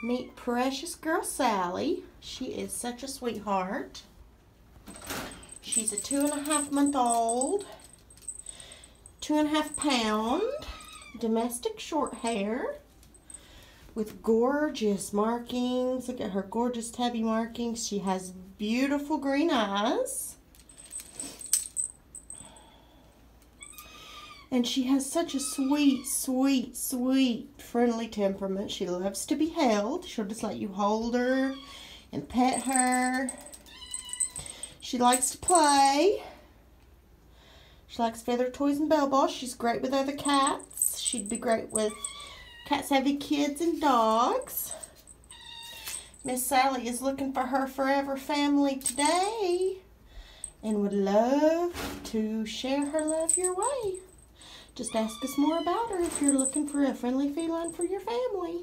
Meet precious girl Sally. She is such a sweetheart. She's a two and a half month old, two and a half pound, domestic short hair with gorgeous markings. Look at her gorgeous tabby markings. She has beautiful green eyes. And she has such a sweet, sweet, sweet, friendly temperament. She loves to be held. She'll just let you hold her and pet her. She likes to play. She likes feather toys and bell balls. She's great with other cats. She'd be great with cats having kids and dogs. Miss Sally is looking for her forever family today and would love to share her love your way. Just ask us more about her if you're looking for a friendly feline for your family.